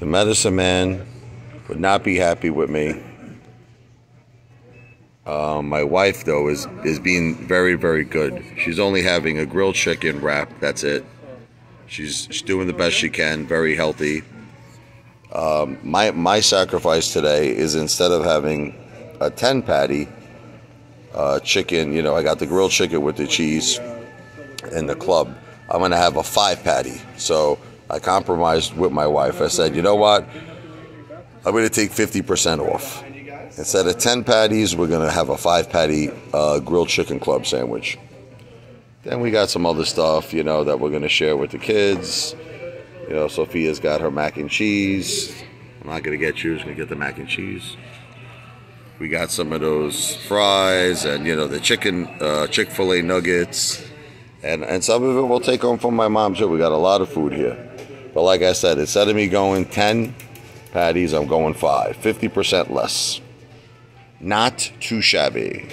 The medicine man would not be happy with me. Uh, my wife, though, is is being very, very good. She's only having a grilled chicken wrap. That's it. She's, she's doing the best she can. Very healthy. Um, my my sacrifice today is instead of having a ten patty uh, chicken, you know, I got the grilled chicken with the cheese and the club. I'm gonna have a five patty. So I compromised with my wife. I said, you know what? I'm gonna take 50% off. Instead of 10 patties, we're going to have a five patty uh, grilled chicken club sandwich. Then we got some other stuff, you know, that we're going to share with the kids. You know, Sophia's got her mac and cheese. I'm not going to get you, going to get the mac and cheese. We got some of those fries and, you know, the chicken, uh, Chick fil A nuggets. And, and some of it we'll take home from my mom, too. We got a lot of food here. But like I said, instead of me going 10 patties, I'm going five, 50% less. Not too shabby.